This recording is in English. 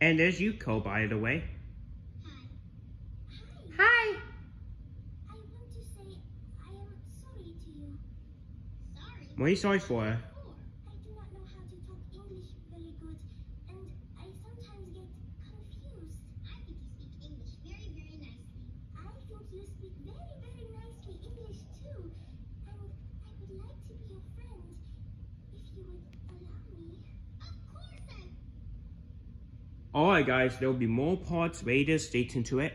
And there's Yuko, by the way. Hi. Hi. I want to say I am sorry to you. Sorry? What are you sorry for? Alright guys, there will be more parts later, stay tuned to it.